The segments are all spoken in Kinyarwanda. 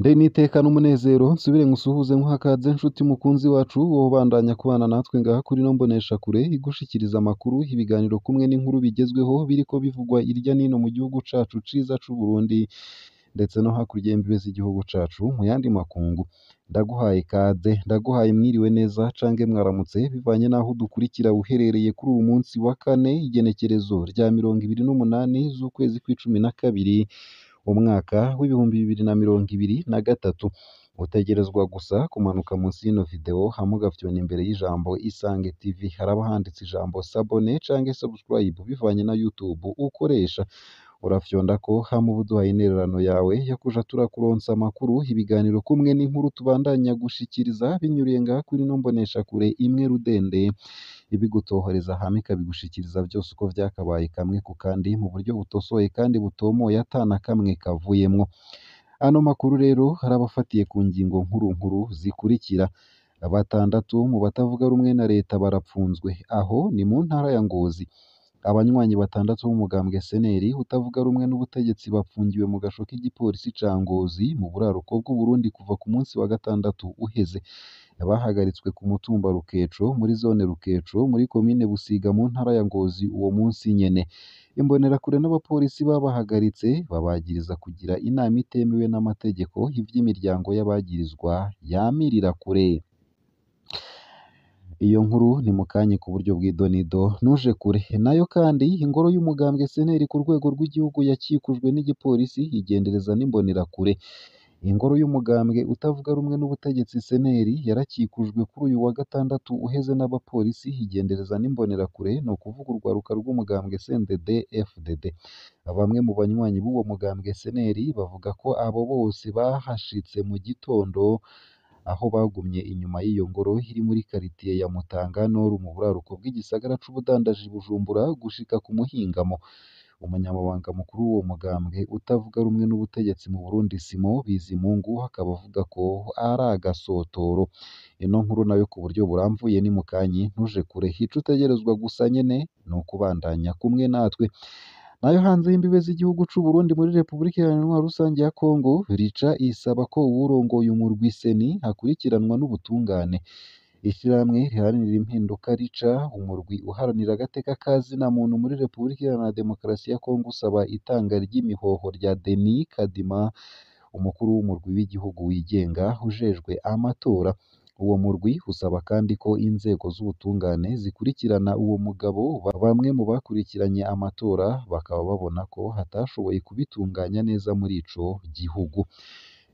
Nde n'iteka n'umunezero nsubire ngusuhuze nkuhakaze nshuti mukunzi wacu wowe ubandanya kubana natwe ngaha kuri ino mboneshakure igushikiriza amakuru ibiganiro kumwe n'inkuru bigezweho biriko bivugwa irya nino mu gihugu cacu ciza c'u Burundi ndetse no hakurya y'imbibe z'igihugu cacu mu yandi makungu. Ndaguhaye ikaze ndaguhaye mwiriwe neza cange mwaramutse bivanye n'aho udukurikira uherereye kuri uwu munsi wa kane igenekerezo rya mirongo ibiri n'umunani z'ukwezi kw'icumi na kabiri. Umwaka w'ibihumbi bibiri na mirongo ibiri na gatatu utegerezwa gusa kumanuka munsi y'ino video hama ugafyona imbere y'ijambo Isange TV haraba handitse ijambo sabone canke subscribe bivanye na YouTube ukoresha. Urafyondako hama uba uduhaye intererano yawe yo kuja turakuronsa amakuru ibiganiro kumwe n'inkuru tubandanya gushikiriza binyuriye ngaha kuri ino mboneshakure imwe rudende. Ibigutohoreza hama ikabigushikiriza vyose uko vyakabaye kamwe ku kandi mu buryo butosoye kandi butomoye atana kamwe kavuyemwo. Ano makuru rero harabafatiye ku ngingo nkuru nkuru zikurikira. Batandatu mu batavuga rumwe na leta barapfunzwe. Aho ni mu ntara ya Ngozi. Abanywanyi batandatu b'umugambwe seneri utavuga rumwe n'ubutegetsi bapfungiwe mu gasho k'igipolisi ca Ngozi mu buraruko bw'Uburundi kuva ku munsi wa gatandatu uheze. Bahagaritswe ku mutumba Rukeco muri zone Rukeco muri komine Busiga mu ntara ya Ngozi uwo munsi nyene. Imbonerakure n'abapolisi babahagaritse babagiriza kugira inama itemewe n'amategeko ivy'imiryango y'abagirizwa yamirira kure. Iyo nkuru ni mukanye ku buryo bw'idonido nuje kure. Nayo kandi ingoro y'umugambwe seneri ku rwego rw'igihugu yakikujwe n'igipolisi igendereza n'imbonerakure. Ingoro y'umugambwe utavuga rumwe n'ubutegetsi seneri yarakikujwe kuri uyu wa gatandatu uheze n'abapolisi igendereza n'imbonerakure ni ukuvuga urwaruka rw'umugambwe CNDD FDD bamwe mu banywanyi b'uwo mugambwe seneri bavuga ko abo bose bahashitse mu gitondo aho bagumye inyuma y'iyo ngoro iri muri karitiye ya Mutanga Noru mu buraruko bw'igisagara c'ubudandaji Bujumbura gushika ku muhingamo. Umunyamabanga mukuru w'uwo mugambwe utavuga rumwe n'ubutegetsi mu Burundi Simo Bizimungu akaba avuga ko ari agasotoro. Ino nkuru na yo ku buryo buramvuye ni mukanyi ntuje kure. Hica utegerezwa gusa nyene ni ukubandanya kumwe natwe. Nayo hanze y'imbibe z'igihugu c'u Burundi muri Repubulika Iharanira Rusange ya Kongo rica isaba ko uwurongoye umurwi seni akurikiranwa n'ubutungane. Ishirahamwe riharanira impinduka rica umurwi uharanira agateka kazina muntu muri Repubulika Iharanira Demokarasi ya Kongo usaba itanga ry'imihoho rya Denis Kadima umukuru w'umurwi w'igihugu wigenga ujejwe amatora. Uwo murwi usaba kandi ko inzego z'ubutungane zikurikirana uwo mugabo bamwe mu bakurikiranye amatora bakaba babona ko hatashoboye kubitunganya neza muri ico gihugu.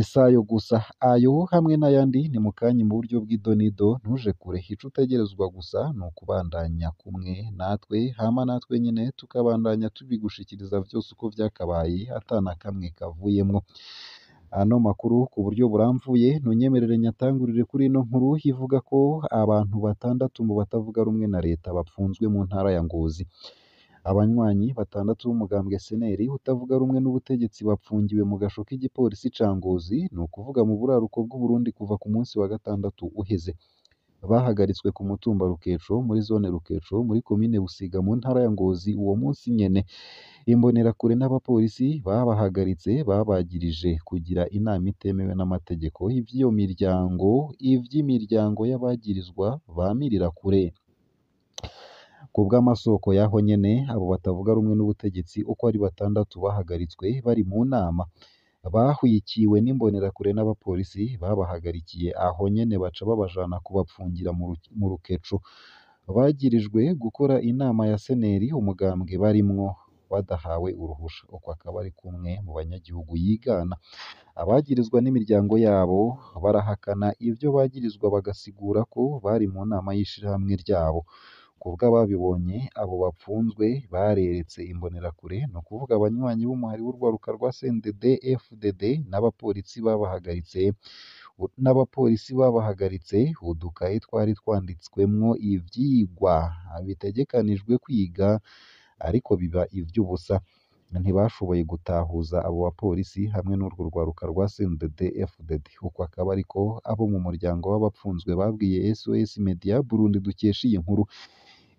Ese ayo gusa ayo hamwe n'ayandi ni mu buryo bw'idonido. Ntuje kure hica utegerezwa gusa ni ukubandanya kumwe. Natwe hama natwe nyine tukabandanya tubigushikiriza vyose uko vyakabaye atana kamwe kavuyemwo. Ano makuru ku buryo buramvuye ntunyemerere nyatangurire kuri ino nkuru ivuga ko abantu batandatu mu batavuga rumwe na leta bapfunzwe mu ntara ya Ngozi. Abanywanyi batandatu b'umugambwe seneri utavuga rumwe n'ubutegetsi bapfungiwe mu gasho k'igipolisi ca Ngozi ni ukuvuga mu buraruko bw'Uburundi kuva ku munsi wa gatandatu uheze. Bahagaritswe ku mutumba Rukeco muri zone Rukeco muri komine Busiga mu ntara ya Ngozi uwo munsi nyene. Imbonerakure n'abapolisi babahagaritse babagirije kugira inama itemewe n'amategeko. Ivy'iyo miryango ivy'imiryango y'abagirizwa bamirira kure. Ku bw'amasoko y'aho nyene abo batavuga rumwe n'ubutegetsi uko ari batandatu bahagaritswe bari mu nama. Bahwikiwe n'imbonerakure n'abapolisi babahagarikiye aho nyene baca babajana kubapfungira mu Rukeco. Bagirijwe gukora inama ya seneri umugambwe barimwo badahawe uruhusha. Uko akaba ari kumwe mu banyagihugu yigana. Abagirizwa n'imiryango yabo barahakana ivyo bagirizwa bagasigura ko bari mu nama y'ishirahamwe ryabo. Kubw'ababibonye abo bapfunzwe bareretse imbonerakure ni ukuvuga abanywanyi b'umuhari w'urwaruka rwa CNDD FDD n'abapolisi babahagaritse n'abapolisi babahagaritse udukayi twari twanditswemwo ivyigwa bitegekanijwe kwiga ariko biba ivy'ubusa. Ntibashoboye gutahuza abo bapolisi hamwe n'urwo rwaruka rwa CNDD FDD uko akaba ariko abo mu muryango w'abapfunzwe babwiye SOS Media Burundi dukesha iyi nkuru.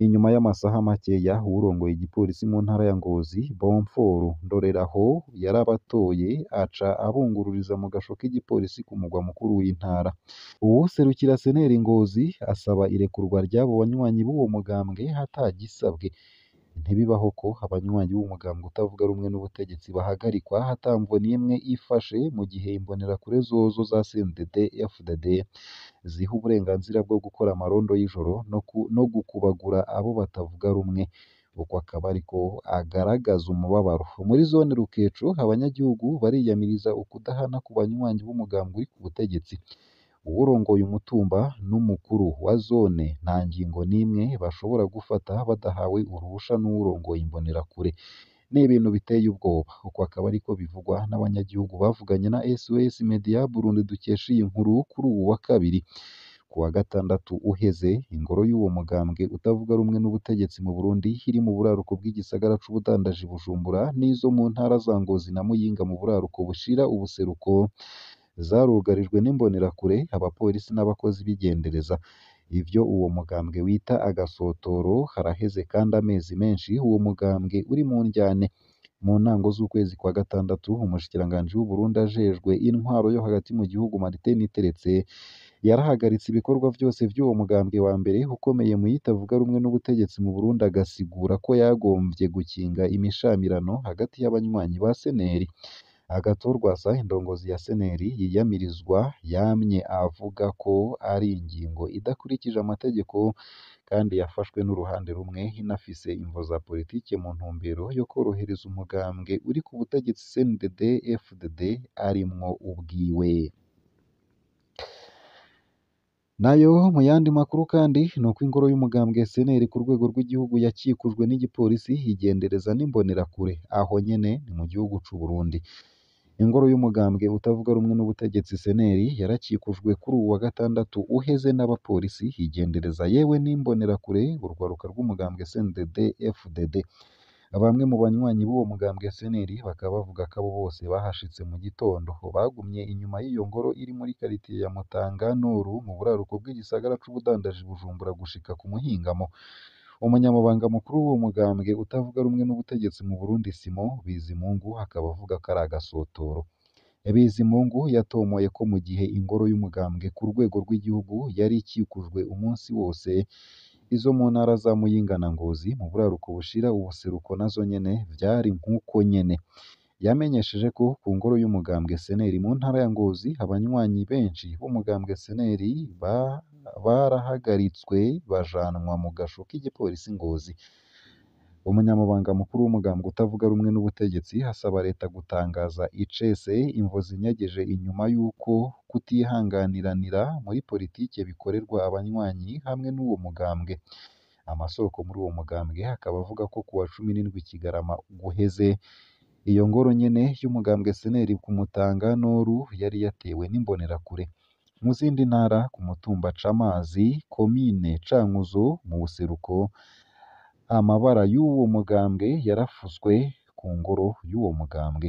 Inyuma y'amasaha makeya uwurongoye igipolisi mu ntara ya Ngozi Bonforo Ndoreraho yarabatoye aca abungururiza mu gasho k'igipolisi ku mugwa mukuru w'intara. Uwuserukira seneri Ngozi asaba irekurwa ry'abo banywanyi b'uwo mugambwe hatagisabwe. Ntibibaho ko abanywanyi b'umugambwe utavuga rumwe n'ubutegetsi bahagarikwa hatamvo n'imwe ifashe mu gihe imbonerakure zozo za CNDD FDD ziha uburenganzira bwo gukora amarondo y'ijoro no gukubagura abo batavuga rumwe. Uko akaba ariko agaragaza umubabaro. Muri zone Rukeco abanyagihugu bariyamiriza ukudahana ku banywanyi b'umugambwe uri ku butegetsi. Uwurongoye umutumba n'umukuru wa zone nta ngingo n'imwe bashobora gufata badahawe uruhusha n'uwurongoye imbonerakure ni ibintu biteye ubwoba. Uko akaba ariko bivugwa n'abanyagihugu bavuganye na SOS Media Burundi dukesha iyi nkuru kuri ubu wa kabiri. Ku wa gatandatu uheze ingoro y'uwo mugambwe utavuga rumwe n'ubutegetsi mu Burundi iri mu buraruko bw'igisagara c'ubudandaji Bujumbura n'izo mu ntara za Ngozi na Muyinga mu buraruko bushira ubuseruko. Zarugarijwe n'imbonerakure abapolisi n'abakozi b'igendereza. Ivyo uwo mugambwe wita agasotoro haraheze kandi amezi menshi uwo mugambwe uri mu njyane. Mu ntango z'ukwezi kwa gatandatu umushikiranganji w'u Burundi ajejwe intwaro yo hagati mu gihugu Martin Niteretse yarahagaritse ibikorwa byose by'uwo mugambwe wa mbere ukomeye mu yitavuga rumwe n'ubutegetsi mu Burundi agasigura ko yagombye gukinga imishamirano hagati y'abanywanyi ba seneri. Agatorwasa indongozi ya seneri yiyamirizwa yamye avuga ko ari ingingo idakurikije amategeko kandi yafashwe n'uruhande rumwe inafise imvo za politike mu ntumbero yo korohereza umugambwe uri ku butegetsi CNDD FDD arimwo ubwiwe. Nayo mu yandi makuru kandi ni uko ingoro y'umugambwe seneri ku rwego rw'igihugu yakikujwe n'igipolisi igendereza n'imbonerakure aho nyene ni mu gihugu c'u Burundi ingoro y'umugambwe utavuga rumwe n'ubutegetsi seneri yarakikujwe kuri uwu wa gatandatu uheze n'abapolisi igendereza yewe n'imbonerakure urwaruka rw'umugambwe CNDD FDD bamwe mu banywanyi b'uwo mugambwe seneri bakaba bavuga ko abo bose bahashitse mu gitondo. Bagumye inyuma y'iyo ngoro iri muri karitiye ya Mutanga Noru mu buraruko bw'igisagara c'ubudandaji Bujumbura gushika ku muhingamo. Umunyamabanga mukuru w'uwo mugambwe utavuga rumwe n'ubutegetsi mu Burundi Simo Bizimungu akaba avuga ko ari agasotoro. Bizimungu yatomoye ko mu gihe ingoro y'umugambwe ku rwego rw'igihugu yari ikikujwe umunsi wose izo mu ntara za Muyinga na Ngozi mu buraruko bushira ubuseruko na zo nyene vyari nk'uko nyene. Yamenyesheje ko ku ngoro y'umugambwe seneri mu ntara ya Ngozi abanywanyi benshi b'umugambwe seneri ba barahagaritswe bajanwa mu gasho k'igipolisi Ngozi. Umunyamabanga mukuru w'umugambwe utavuga rumwe n'ubutegetsi asaba leta gutangaza icese imvo zinyegeje inyuma y'uko kutihanganiranira muri politike bikorerwa abanywanyi hamwe n'uwo mugambwe. Amasoko muri uwo mugambwe akaba avuga ko ku wa cumi n'indwi Kigarama guheze. Iyo ngoro nyene y'umugambwe seneri ku Mutanga Noru yari yatewe n'imbonerakure mu zindi ntara ku mutumba Camazi komine Cankuzo mu buseruko. Amabara y'uwo mugambwe yarafuswe ku ngoro y'uwo mugambwe.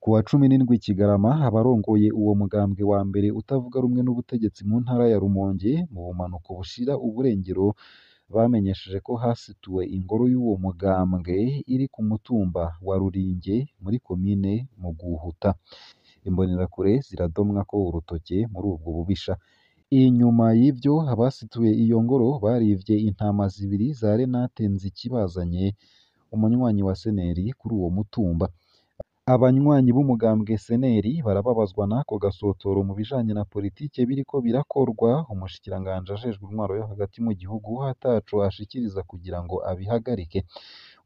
Ku wa cumi n'indwi Kigarama abarongoye uwo mugambwe wa mbere utavuga rumwe n'ubutegetsi mu ntara ya Rumonge mu bumanuko bushira uburengero bamenyesheje ko hasituwe ingoro y'uwo mugambwe iri ku mutumba wa Ruringe muri komine Muguhuta. Imbonerakure ziradomwa ko urutoke muri ubwo bubisha. Inyuma y'ibyo abasituye iyo ngoro barivye intama zibiri za Renate Nzikibazanye umunywanyi wa seneri kuri uwo mutumba. Abanywanyi b'umugambwe seneri barababazwa n'ako gasotoro mu bijanye na politike biriko birakorwa. Umushikiranganji ajejwe intwaro yo hagati mu gihugu ataco ashikiriza kugira ngo abihagarike.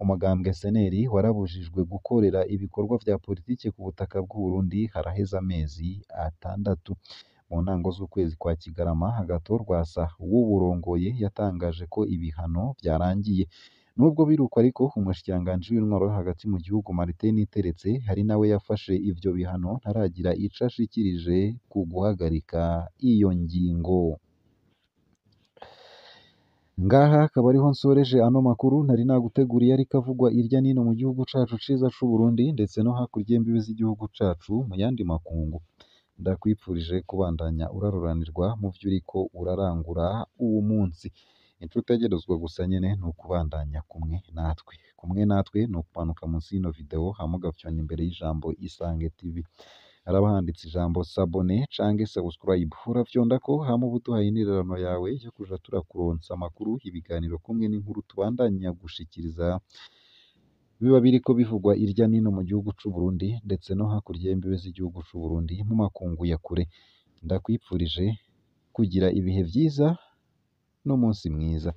Umugambwe seneri warabujijwe gukorera ibikorwa vya politike ku butaka bw'u Burundi haraheze amezi atandatu. Mu ntango z'ukwezi kwa Kigarama Agathon-Rwasa uwuburongoye yatangaje ko ibihano vyarangiye. Nubwo biruko ariko umushikiranganji w'intwaro yo hagati mu gihugu Martin Niteretse hari nawe yafashe ivyo bihano ntaragira ico ashikirije ku guhagarika iyo ngingo. Ngaha akaba ariho nsoreje ano makuru nari naguteguriye ariko avugwa irya nino mu gihugu cacu ciza c'u Burundi ndetse no hakurya y'imbibi z'igihugu cacu mu yandi makungu. Ndakwipfurije kubandanya uraruranirwa mu vyo uriko urarangura uwu munsi. Ico utegerezwa gusa nyene ni ukubandanya kumwe natwe. Kumwe natwe ni ukumanuka munsi y'ino video hama ugafyona imbere y'ijambo Isange TV haraba handitse ijambo sabone canke subscribe. Urafyondako hama uba uduhaye intererano yawe yo kuja turakuronsa amakuru ibiganiro kumwe n'inkuru tubandanya gushikiriza. Biba biriko bivugwa irya nino mu gihugu c'u Burundi ndetse no hakurya y'imbibe z'igihugu c'u Burundi mu makungu ya kure. Ndakwipfurije kugira ibihe vyiza no Monte Cinza